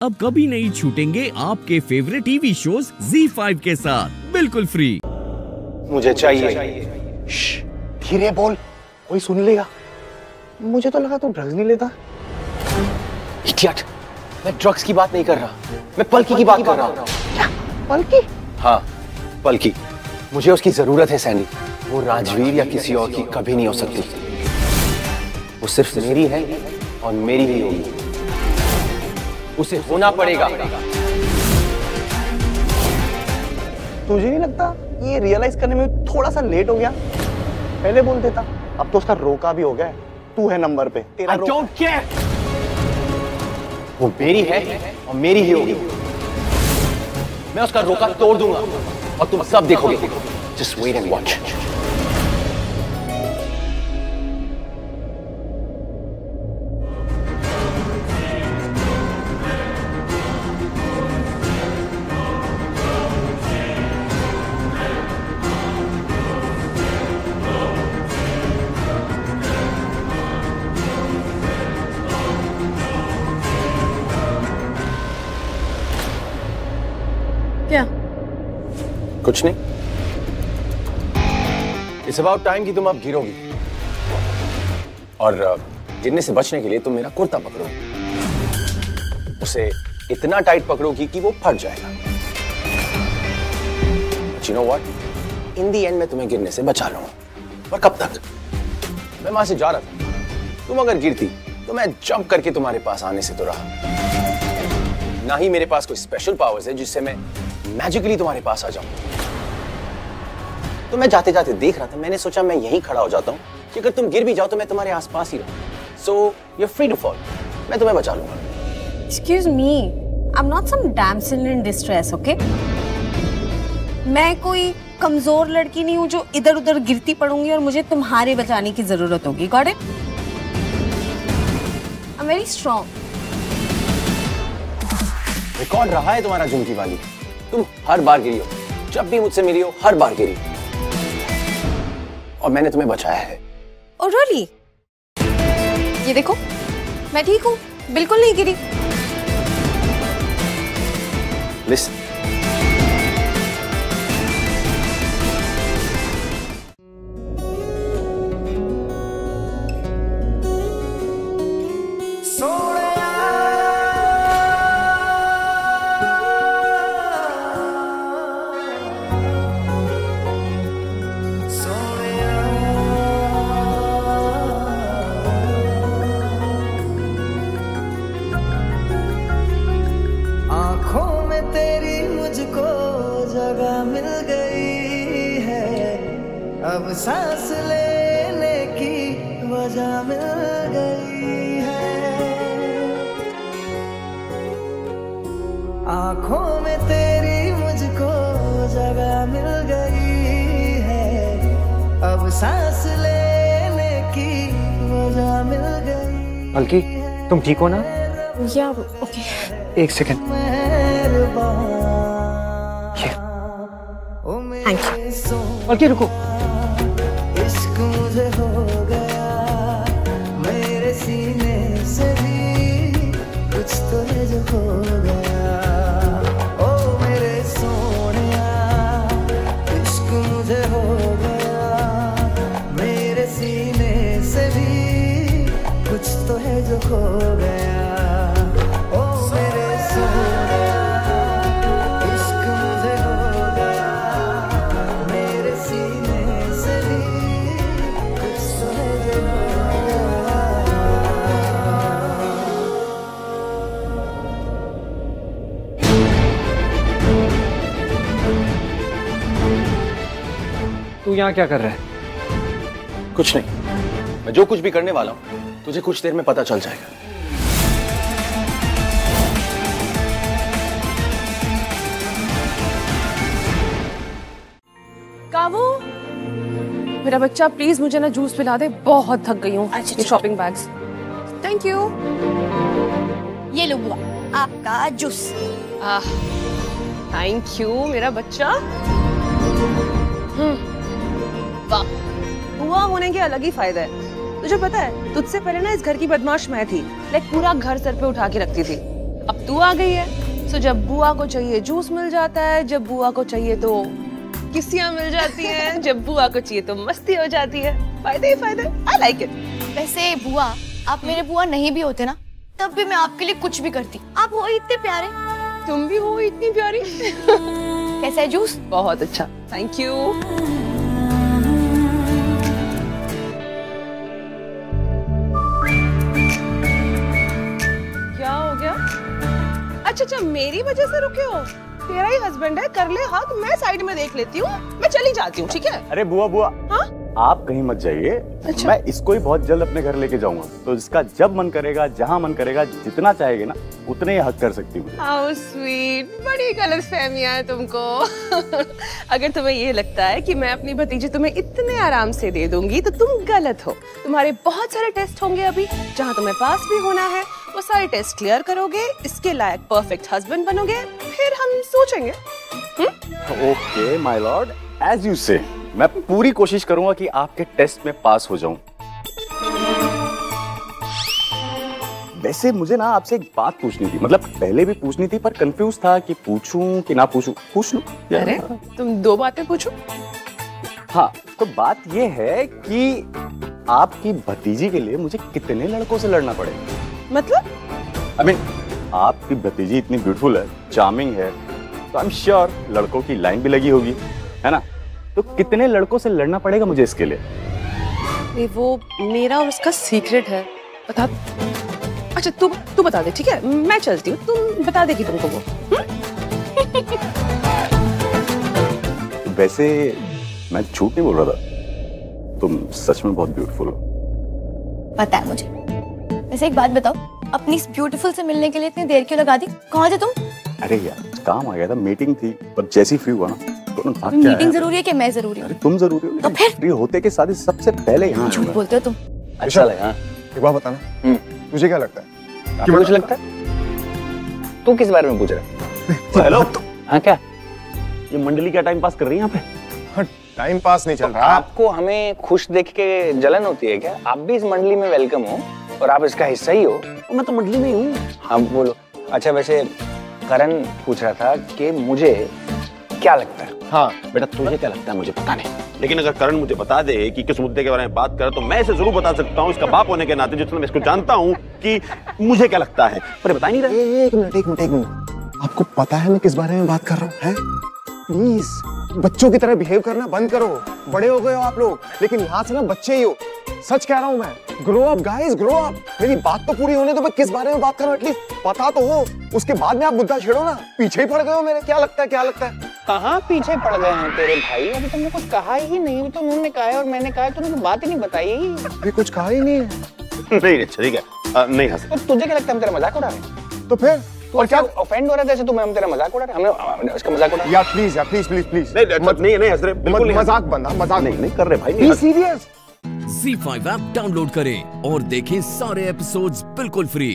अब कभी नहीं छूटेंगे आपके फेवरेट टीवी शोज़ Z5 के साथ। बिल्कुल फ्री मुझे चाहिए। धीरे बोल। कोई सुन लेगा? मुझे तो लगा तू तो ड्रग्स नहीं लेता। इडियट मैं ड्रग्स की बात नहीं कर रहा। मैं पलकी की बात कर रहा हूँ। क्या? पलकी? हाँ पलकी। मुझे उसकी ज़रूरत है सैंडी वो राजवीर या किसी और की कभी नहीं हो सकती। वो सिर्फ़ मेरी है और मेरी ही होगी। उसे होना पड़ेगा। तुझे नहीं लगता ये रियलाइज़ करने में थोड़ा सा लेट हो गया? पहले बोल देता अब तो उसका रोका भी हो गया तू है नंबर पे तेरा I don't care. वो मेरी है और मेरी ही होगी। मैं उसका रोका तोड़ दूँगा और तुम सब देखोगे। जस्ट वेट एंड वॉच कुछ नहीं। इट्स अबाउट टाइम कि तुम अब गिरोगी। और गिरने से बचने के लिए तुम मेरा कुर्ता पकड़ो। उसे इतना टाइट पकड़ोगी कि वो फट जाएगा। You know what in the end मैं तुम्हें गिरने से बचा लूँगा। पर कब तक? मैं वहाँ से जा रहा था। तुम अगर गिरती तो मैं जंप करके तुम्हारे पास आने से तो रहा। ना ही मेरे पास कोई स्पेशल पावर्स है जिससे मैं मैजिकली तुम्हारे पास आ जाऊँ। तो मैं जाते जाते देख रहा था मैंने सोचा मैं यहीं खड़ा हो जाता हूँ कि अगर तुम गिर भी जाओ तो मैं तुम्हारे आसपास ही रहूँ। So you free to fall मैं तुम्हें बचा लूँगा। Excuse me, I'm not some damsel in distress, okay? मैं कोई कमज़ोर लड़की नहीं हूँ जो इधर उधर गिरती पड़ूँगी और मुझे तुम्हारे बचाने की ज़रूरत होगी got it I am very strong record रहा है तुम्हारा झुमकी वाली। तुम हर बार गिरी हो। जब भी मुझसे मिली हो हर बार गिरी और मैंने तुम्हें बचाया है। और रोली ये देखो मैं ठीक हूँ बिल्कुल नहीं गिरी। लिसन अब सांस लेने की वजह मिल गई है। आँखों में तेरी मुझको जगह मिल गई है। अब सांस लेने की वजह मिल गई बल्कि तुम ठीक हो ना? या ओके। एक सेकंड। मेहरबान। ये। बल्कि रुको। तू यहाँ क्या कर रहा है? कुछ नहीं। मैं जो कुछ भी करने वाला हूँ तुझे कुछ देर में पता चल जाएगा। कावू मेरा बच्चा प्लीज़ मुझे ना जूस पिला दे। बहुत थक गई हूँ ये शॉपिंग बैग्स थैंक यू ये लो बुआ आपका जूस थैंक यू मेरा बच्चा। हम्म, वाह। होने के अलग ही फ़ायदा है। तुझे पता है तुझसे पहले ना इस घर की बदमाश मैं थी। लाइक पूरा घर सर पे उठा के रखती थी। अब तू आ गई है। सो जब बुआ को चाहिए जूस मिल जाता है जब बुआ को चाहिए तो किसियाँ मिल जाती हैं जब बुआ को चाहिए तो मस्ती हो जाती है। फ़ायदे ही फ़ायदे। आई लाइक इट वैसे बुआ आप मेरे बुआ नहीं भी होते ना तब भी मैं आपके लिए कुछ भी करती। आप हो इतने प्यारे। तुम भी हो इतनी प्यारी। कैसा है जूस? बहुत अच्छा। थैंक यू अच्छा अच्छा मेरी वजह से रुके हो? तेरा ही हस्बैंड है कर ले हक मैं साइड में देख लेती हूँ मैं चली जाती हूँ ठीक है? अरे बुआ बुआ। हाँ? आप कहीं मत जाइए। अच्छा। मैं इसको ही बहुत जल्द अपने घर लेके जाऊँगा। तो इसका जब मन करेगा जहाँ मन करेगा जितना चाहेगी ना उतने ही हक कर सकती हूँ। हाउ स्वीट बड़ी गलत फहमिया है तुमको। अगर तुम्हें ये लगता है कि मैं अपनी भतीजी तुम्हें इतने आराम से दे दूँगी तो तुम गलत हो। तुम्हारे बहुत सारे टेस्ट होंगे अभी जहाँ तुम्हें पास भी होना है। वो सारे टेस्ट क्लियर करोगे इसके लायक परफेक्ट हस्बैंड बनोगे फिर हम सोचेंगे। Okay my lord as you say मैं पूरी कोशिश करूँगा कि आपके टेस्ट में पास हो जाऊँ। वैसे मुझे ना आपसे एक बात पूछनी थी मतलब पहले भी पूछनी थी पर कंफ्यूज था कि पूछूँ कि ना पूछूँ। पूछ लूँ? अरे तुम दो बातें पूछो। हाँ तो बात यह है कि आपकी भतीजी के लिए मुझे कितने लड़कों से लड़ना पड़ेगा? मतलब? आई मीन आपकी भतीजी इतनी ब्यूटीफुल है चार्मिंग है तो आई एम श्योर लड़कों की लाइन भी लगी होगी है ना? तो कितने लड़कों से लड़ना पड़ेगा मुझे इसके लिए? ये वो मेरा और उसका सीक्रेट है। बता अच्छा तू तू बता दे ठीक है? मैं चलती हूँ तुम बता देगी तुमको वो वैसे मैं झूठ नहीं बोल रहा था। तुम सच में बहुत ब्यूटीफुल हो। पता है मुझे। वैसे एक बात बताओ अपनी इस ब्यूटीफुल से मिलने के लिए इतनी देर क्यों लगा दी? कहाँ थे तुम? अरे यार काम आ गया था मीटिंग थी पर जैसी फ्री हुआ ना मीटिंग ज़रूरी है कि मैं ज़रूरी हूँ? तुम ज़रूरी हो तो फिर? फ्री होते के साथ सबसे पहले यहाँ झूठ बोलते हो तुम। अच्छा लगा एक बात बताना। तुझे क्या लगता है? कि मुझे लगता है? तू किस बारे में पूछ रहा है? हेलो। हाँ क्या? ये मंडली क्या टाइम पास कर रही है यहाँ पे? टाइम पास नहीं चल रहा। आपको हमें खुश देख के जलन होती है क्या? आप भी इस मंडली में वेलकम हो। और आप इसका हिस्सा ही हो। मैं तो मंडली में ही हूँ। हाँ बोलो। अच्छा वैसे करण पूछ रहा था कि मुझे क्या लगता है? हाँ। बेटा तुझे क्या लगता है? मुझे पता नहीं। लेकिन अगर करण मुझे बता दे कि किस मुद्दे के बारे में बात करे तो मैं इसे ज़रूर बता सकता हूँ इसका बाप होने के नाते जितना मैं इसको जानता हूँ कि मुझे क्या लगता है। पर बता नहीं रहा। एक मिनट एक मिनट एक मिनट। आपको पता है मैं किस बारे में बात कर रहा हूँ? प्लीज़ बच्चों की तरह बिहेव करना बंद करो। बड़े हो गए हो आप लोग लेकिन यहाँ से ना बच्चे ही हो। सच कह रहा हूँ मैं grow up guys grow up मेरी बात तो पूरी होने दो मैं किस बारे में बात कर? रहा हूँ एटलीस्ट पता तो हो। उसके बाद में आप मुद्दा छेड़ो ना। पीछे ही पड़ गए हो मेरे। क्या लगता है क्या लगता है? कहाँ पीछे पड़ गए हैं तेरे भाई? अभी तुमने कुछ कहा ही नहीं। तो उन्होंने कहा है और मैंने कहा है तुमने बात ही नहीं बताई। अभी कुछ कहा ही नहीं है। नहीं अच्छा ठीक है नहीं हंस। तो तुझे क्या लगता है हम तेरा मज़ाक उड़ा रहे हैं? तो फिर? और क्या? ऑफेंड हो रहा है जैसे तुम्हें? हम तेरा मज़ाक उड़ा रहे हैं। हमने उसका मज़ाक उड़ा यार प्लीज़ यार प्लीज़ प्लीज़ प्लीज़ नहीं मत नहीं नहीं हजरे बिल्कुल मज़ाक बंदा मज़ाक नहीं नहीं कर रहे भाई be serious Z5 app download करें और देखें सारे एपिसोड्स बिल्कुल फ्री